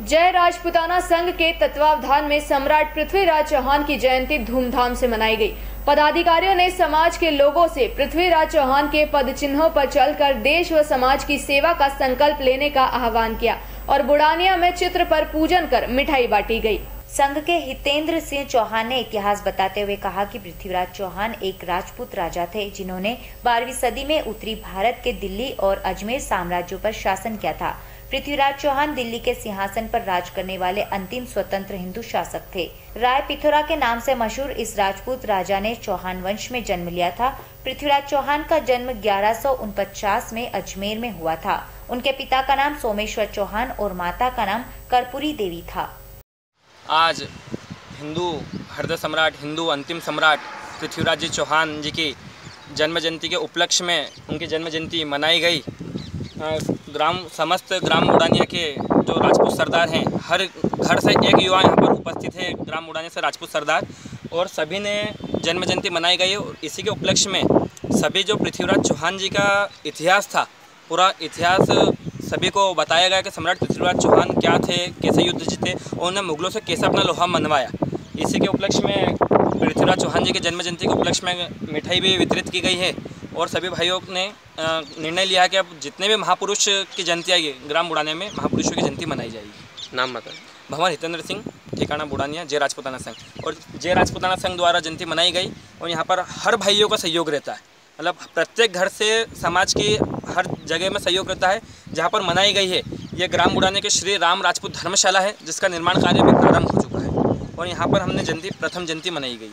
जय राजपुताना संघ के तत्वावधान में सम्राट पृथ्वीराज चौहान की जयंती धूमधाम से मनाई गई। पदाधिकारियों ने समाज के लोगों से पृथ्वीराज चौहान के पद चिन्हों पर चलकर देश व समाज की सेवा का संकल्प लेने का आह्वान किया और बुढ़ानिया में चित्र पर पूजन कर मिठाई बांटी गई। संघ के हितेंद्र सिंह चौहान ने इतिहास बताते हुए कहा कि पृथ्वीराज चौहान एक राजपूत राजा थे, जिन्होंने बारहवीं सदी में उत्तरी भारत के दिल्ली और अजमेर साम्राज्यों पर शासन किया था। पृथ्वीराज चौहान दिल्ली के सिंहासन पर राज करने वाले अंतिम स्वतंत्र हिंदू शासक थे। राय पिथोरा के नाम से मशहूर इस राजपूत राजा ने चौहान वंश में जन्म लिया था। पृथ्वीराज चौहान का जन्म ग्यारह में अजमेर में हुआ था। उनके पिता का नाम सोमेश्वर चौहान और माता का नाम कर्पूरी देवी था। आज हिंदू हृदय सम्राट, हिंदू, अंतिम सम्राट पृथ्वीराज जी चौहान जी की जन्म जयंती के उपलक्ष्य में उनकी जन्म जयंती मनाई गई। ग्राम, समस्त ग्राम उड़ानिया के जो राजपूत सरदार हैं, हर घर से एक युवा यहाँ पर उपस्थित है ग्राम उड़ानिया से राजपूत सरदार और सभी ने जन्म जयंती मनाई गई और इसी के उपलक्ष्य में सभी जो पृथ्वीराज चौहान जी का इतिहास था, पूरा इतिहास सभी को बताया गया कि सम्राट पृथ्वीराज चौहान क्या थे कैसे युद्ध जीते और उन्होंने मुगलों से कैसे अपना लोहा मनवाया। इसी के उपलक्ष्य में पृथ्वीराज चौहान जी के जन्म जयंती के उपलक्ष्य में मिठाई भी वितरित की गई है और सभी भाइयों ने निर्णय लिया है कि अब जितने भी महापुरुष की जयंती आएगी ग्राम बुढ़ाने में महापुरुषों की जयंती मनाई जाएगी। नाम बताए। भवन हितेंद्र सिंह ठिकाना बुढ़ानिया जय राजपुताना संघ। और जय राजपुताना संघ द्वारा जयंती मनाई गई और यहाँ पर हर भाइयों का सहयोग रहता है। मतलब प्रत्येक घर से समाज की हर जगह में सहयोग रहता है, जहाँ पर मनाई गई है। ये ग्राम बुढ़ाने के श्री राम राजपूत धर्मशाला है, जिसका निर्माण कार्य भी प्रारंभ हो चुका है। और यहाँ पर हमने जयंती, प्रथम जयंती मनाई गई।